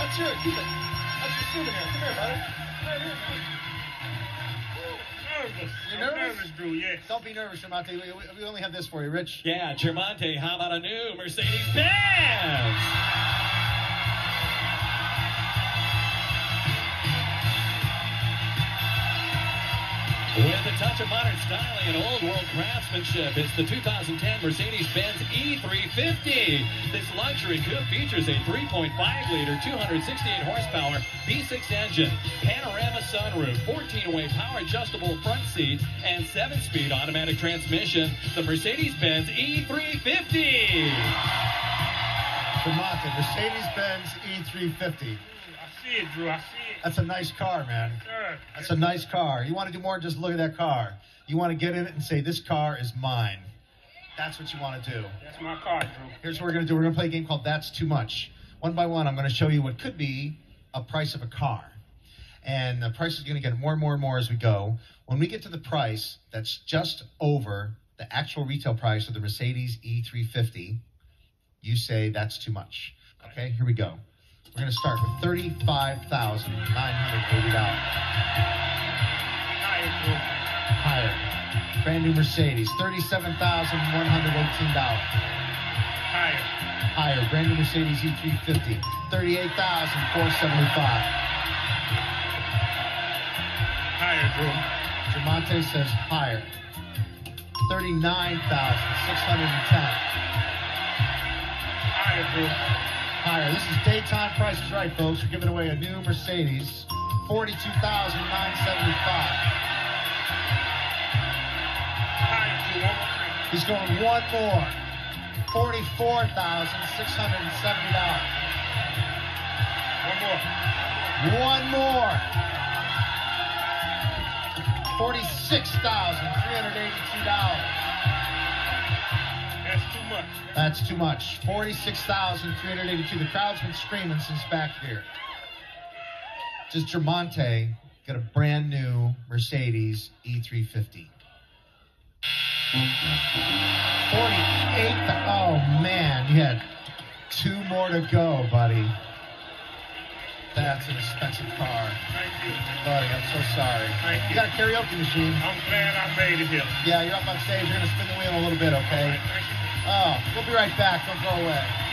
That's yours. Keep it. That's your souvenir. Come here, buddy. Right here. Nervous. You I'm nervous? nervous, Drew, yes. Don't be nervous, Javante. We, we- we only have this for you, Rich. Yeah, Tremonte, how about a new Mercedes With a touch of modern styling and old world craftsmanship, it's the 2010 Mercedes-Benz E350. This luxury coupe features a 3.5-liter, 268 horsepower V6 engine, panorama sunroof, 14-way power-adjustable front seat, and 7-speed automatic transmission. The Mercedes-Benz E E350. Mercedes-Benz E350. I see it, Drew. I see it. That's a nice car, man. Sir. That's a nice car. You want to do more than just look at that car. You want to get in it and say, this car is mine. That's what you want to do. That's my car, Drew. Here's what we're going to do. We're going to play a game called That's Too Much. One by one, I'm going to show you what could be a price of a car. And the price is going to get more and more and more as we go. When we get to the price that's just over the actual retail price of the Mercedes E350, you say that's too much. Okay, here we go. We're going to start with $35,980. Higher, Drew. Higher. Brand new Mercedes, $37,118. Higher. Higher. Brand new Mercedes E350, $38,475. Higher, Drew. Jamonte says higher. $39,610. Higher, Higher. This is daytime prices right, folks. We're giving away a new Mercedes, $42,975. Higher, Drew. One more. He's going one more. $44,670. One more. One more. $46,382. That's too much. 46,382. The crowd's been screaming since back here. Just Germonte got a brand new Mercedes E E350. 48. Oh, man. You had two more to go, buddy. That's an expensive car. Thank you. Buddy, I'm so sorry. Thank You you. got a karaoke machine. I'm glad I made it here. Yeah, you're up on stage. You're going to spin the wheel a little bit, okay? Oh, we'll be right back. Don't go away.